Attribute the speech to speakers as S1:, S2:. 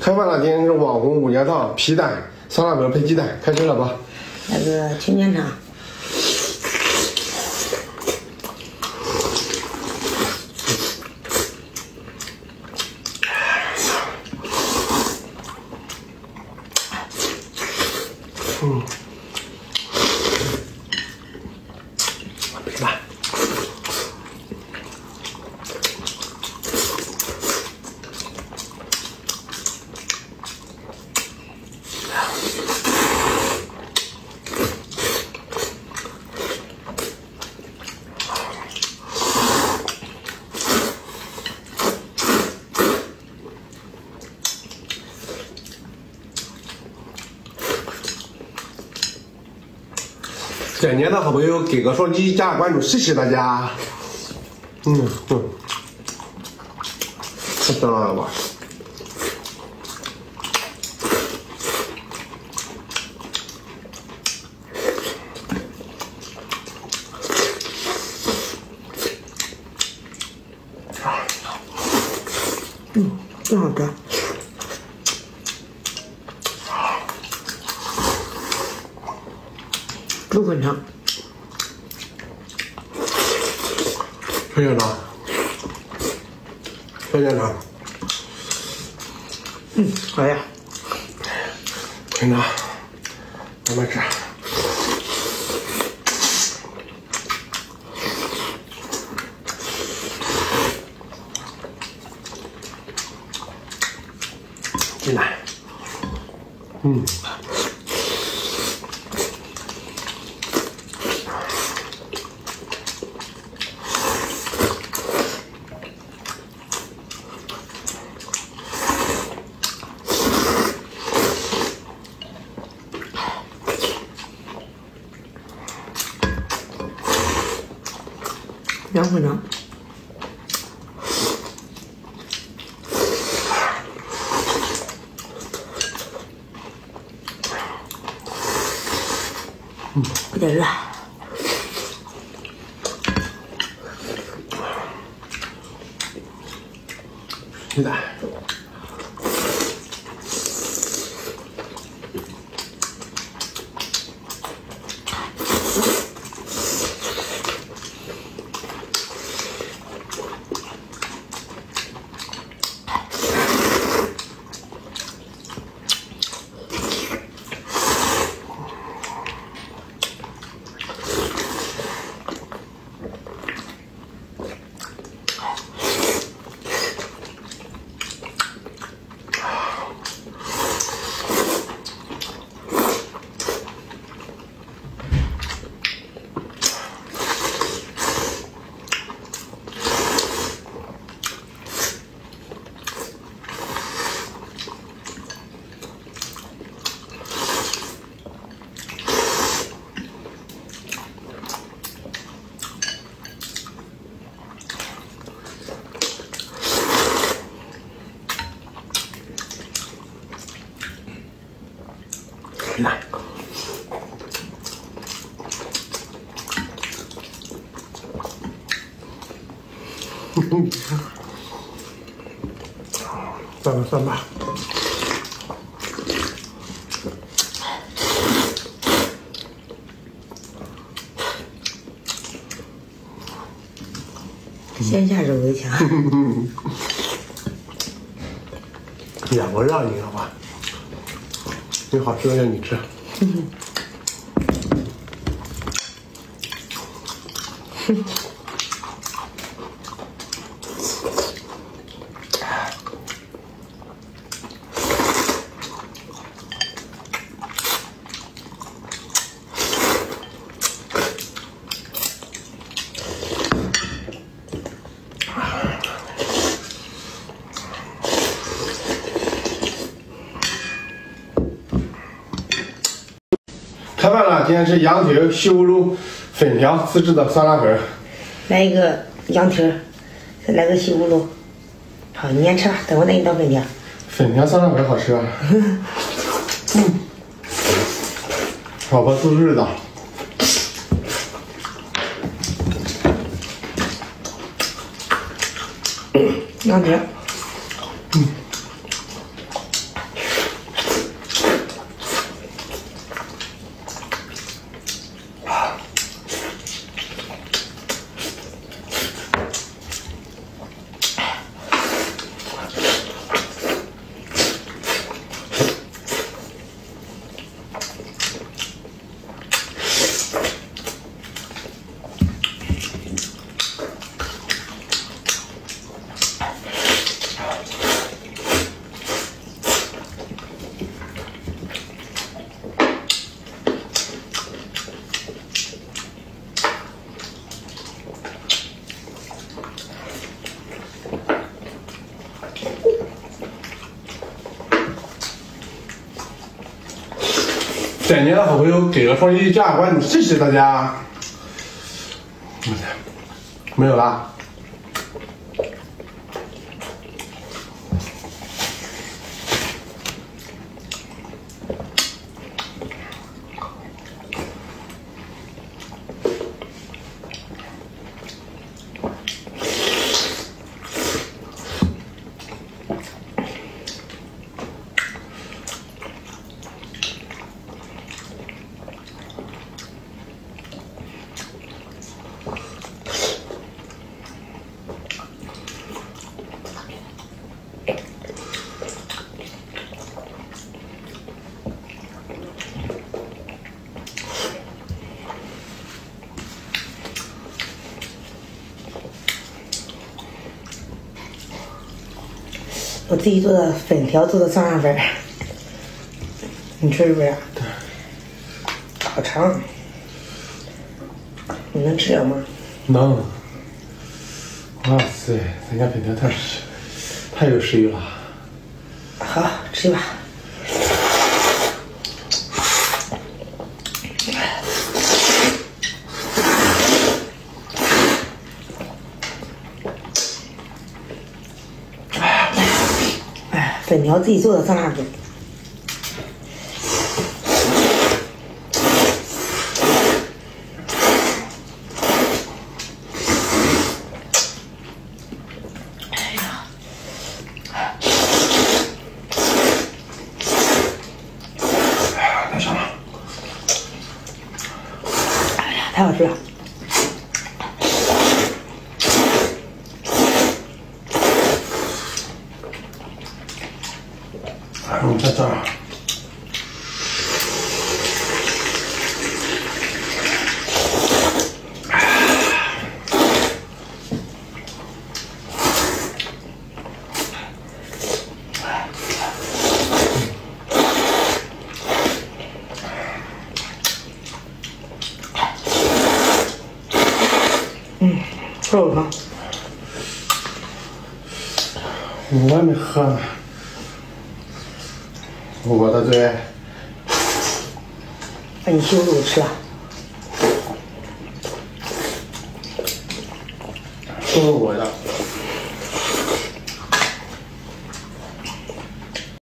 S1: 开饭了，今天是网红五件套，皮蛋、酸辣粉配鸡蛋，开吃了吧？
S2: 那个清煎肠。
S1: 嗯，点年的好朋友给个双击加个关注，谢谢大家。嗯嗯，太香了吧！
S2: 嗯，真好吃。猪粉肠，
S1: 小院长，小院长，
S2: 嗯，好呀。
S1: 院长，慢慢吃。进来。嗯。
S2: 羊粉肠，嗯，有点热。
S1: 鸡蛋。来，算了算吧。
S2: 先下手为强。
S1: 呀，我让你好吧。有好吃的让你吃。开饭了，今天是羊腿、西葫芦、粉条自制的酸辣粉。
S2: 来一个羊腿，再来个西葫芦。好，你先吃吧，等会再给你倒粉条。
S1: 粉条酸辣粉好吃啊！嗯，老婆自制的。
S2: 羊腿。
S1: 点点的好朋友给个双击加关注，谢谢大家。没有啦。
S2: 我自己做的粉条做的酸辣粉，你吃是不是？好长，你能吃了吗？
S1: 能。哇塞，咱家粉条太太有食欲了。
S2: 好，吃吧。粉条自己做的酸辣粉。哎呀！
S1: 太香了。
S2: 哎呀，太好吃了。
S1: 哎，我在这儿。
S2: 臭吗？
S1: 我还没喝呢。我的最爱。
S2: 那你西葫芦吃了？
S1: 都是我的。